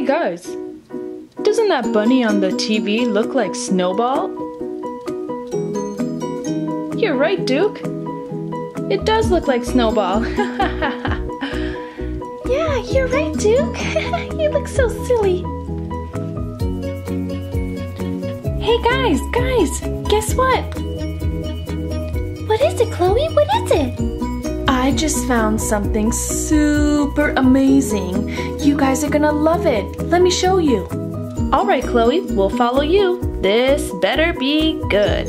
Hey guys, doesn't that bunny on the TV look like Snowball? You're right, Duke. It does look like Snowball. yeah, you're right, Duke. you look so silly. Hey guys, guys, guess what? What is it, Chloe? What is it? I just found something super amazing. You guys are gonna love it. Let me show you. Alright, Chloe, we'll follow you. This better be good.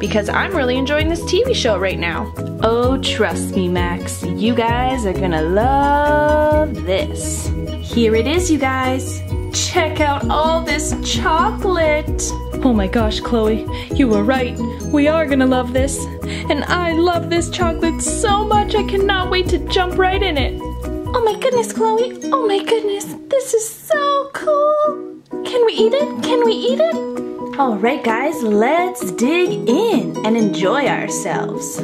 Because I'm really enjoying this TV show right now. Oh, trust me, Max. You guys are gonna love this. Here it is, you guys. Check out all this chocolate. Oh my gosh, Chloe, you were right. We are gonna love this. And I love this chocolate so much I cannot wait to jump right in it. Oh my goodness, Chloe. Oh my goodness. This is so cool. Can we eat it? Can we eat it? Alright guys, let's dig in and enjoy ourselves.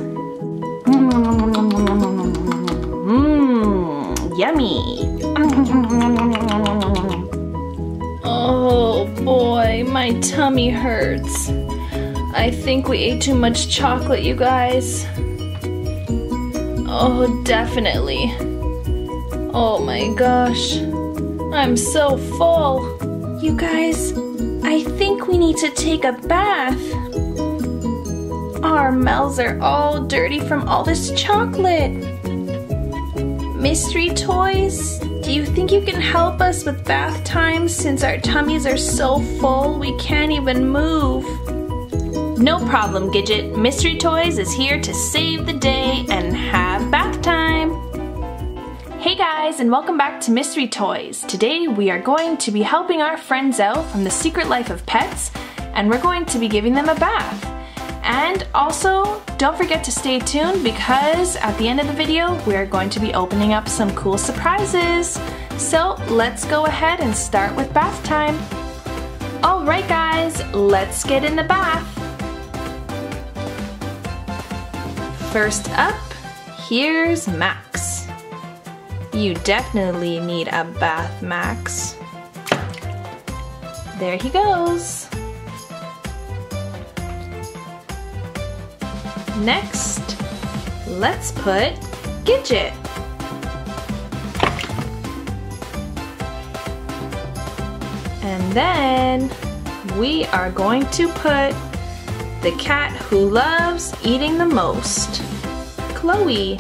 Mmm, yummy. my tummy hurts. I think we ate too much chocolate, you guys. Oh, definitely. Oh my gosh. I'm so full. You guys, I think we need to take a bath. Our mouths are all dirty from all this chocolate. Mystery Toys, do you think you can help us with bath time since our tummies are so full we can't even move? No problem, Gidget. Mystery Toys is here to save the day and have bath time. Hey guys, and welcome back to Mystery Toys. Today we are going to be helping our friends out from the Secret Life of Pets, and we're going to be giving them a bath. And also, don't forget to stay tuned because at the end of the video, we're going to be opening up some cool surprises. So let's go ahead and start with bath time. Alright guys, let's get in the bath. First up, here's Max. You definitely need a bath, Max. There he goes. Next, let's put Gidget. And then we are going to put the cat who loves eating the most, Chloe.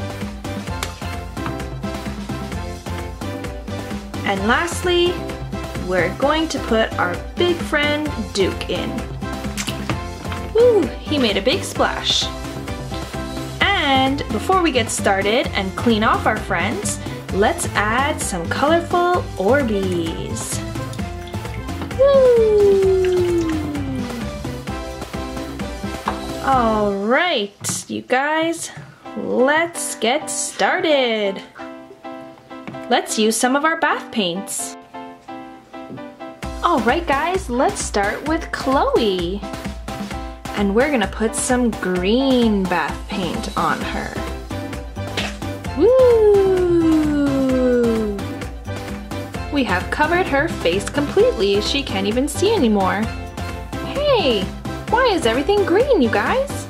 And lastly, we're going to put our big friend Duke in. Woo, he made a big splash. And before we get started and clean off our friends, let's add some colorful Orbeez. Woo! All right, you guys, let's get started. Let's use some of our bath paints. All right, guys, let's start with Chloe. And we're gonna put some green bath paint on her. Woo! We have covered her face completely. She can't even see anymore. Hey, why is everything green, you guys?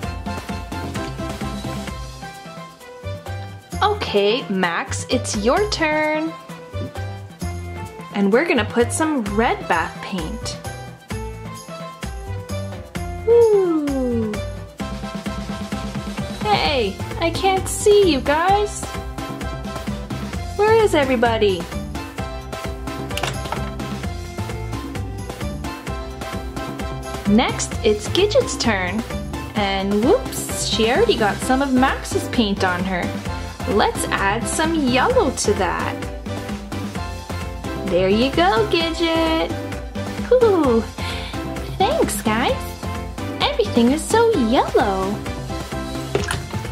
Okay, Max, it's your turn. And we're gonna put some red bath paint. I can't see you guys. Where is everybody? Next, it's Gidget's turn. And whoops, she already got some of Max's paint on her. Let's add some yellow to that. There you go, Gidget. Ooh, thanks, guys. Everything is so yellow.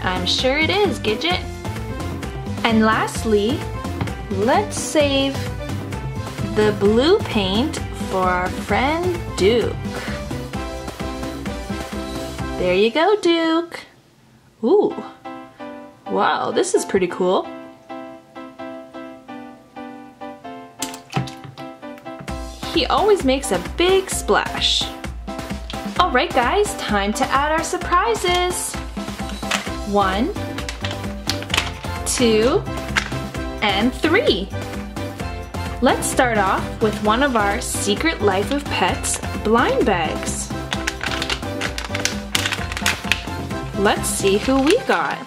I'm sure it is, Gidget. And lastly, let's save the blue paint for our friend Duke. There you go, Duke. Ooh. Wow, this is pretty cool. he always makes a big splash. Alright guys, time to add our surprises. One, two, and three. Let's start off with one of our Secret Life of Pets blind bags. Let's see who we got.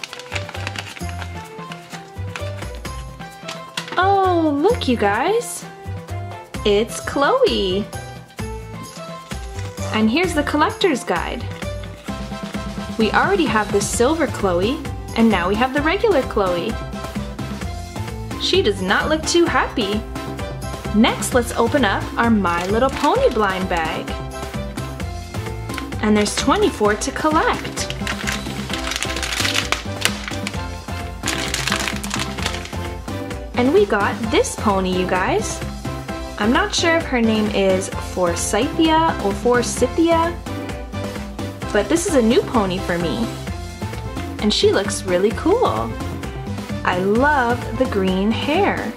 Oh, look you guys. It's Chloe. And here's the collector's guide. We already have the silver Chloe, and now we have the regular Chloe. She does not look too happy. Next, let's open up our My Little Pony blind bag. And there's 24 to collect. And we got this pony, you guys. I'm not sure if her name is Forsythia or Forsythia, but this is a new pony for me. And she looks really cool. I love the green hair.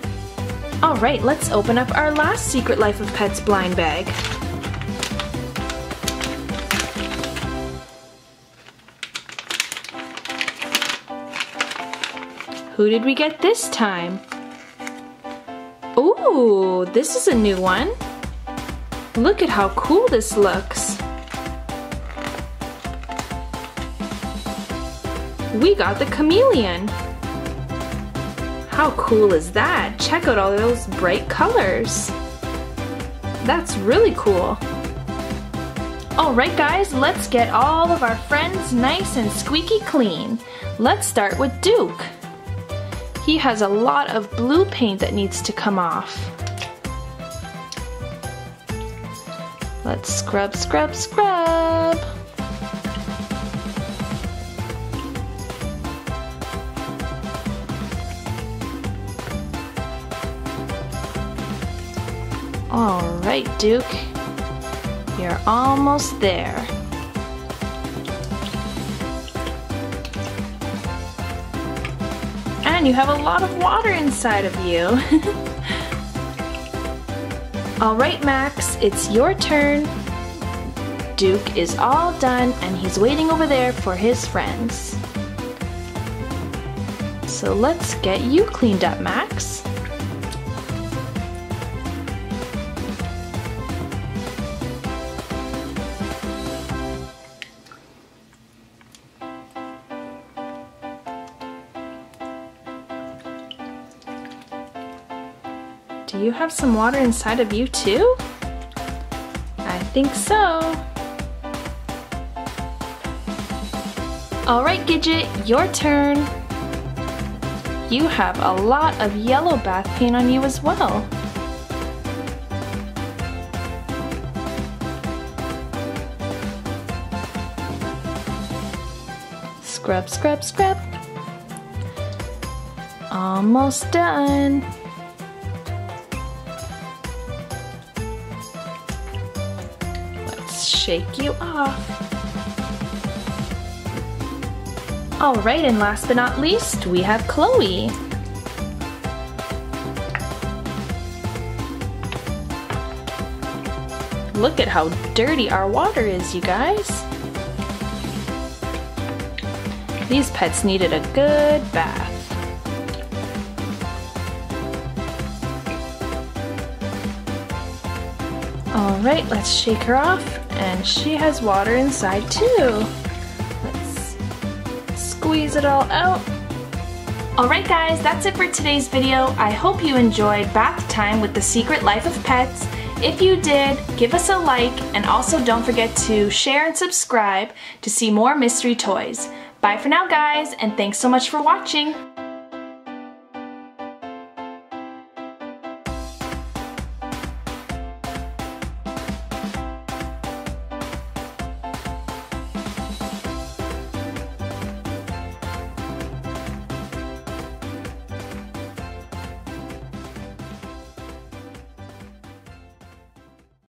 Alright, let's open up our last Secret Life of Pets blind bag. Who did we get this time? Ooh, this is a new one. Look at how cool this looks. We got the chameleon. How cool is that? Check out all those bright colors. That's really cool. Alright guys, let's get all of our friends nice and squeaky clean. Let's start with Duke. He has a lot of blue paint that needs to come off. Let's scrub, scrub, scrub. All right, Duke, you're almost there. And you have a lot of water inside of you. all right, Max, it's your turn. Duke is all done and he's waiting over there for his friends. So let's get you cleaned up, Max. Do you have some water inside of you too? I think so. Alright Gidget, your turn. You have a lot of yellow bath paint on you as well. Scrub, scrub, scrub. Almost done. Shake you off. Alright, and last but not least, we have Chloe. Look at how dirty our water is, you guys. These pets needed a good bath. Alright, let's shake her off and she has water inside too. Let's squeeze it all out. Alright guys, that's it for today's video. I hope you enjoyed bath time with the secret life of pets. If you did, give us a like and also don't forget to share and subscribe to see more mystery toys. Bye for now guys and thanks so much for watching.